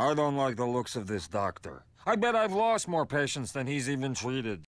I don't like the looks of this doctor. I bet I've lost more patients than he's even treated.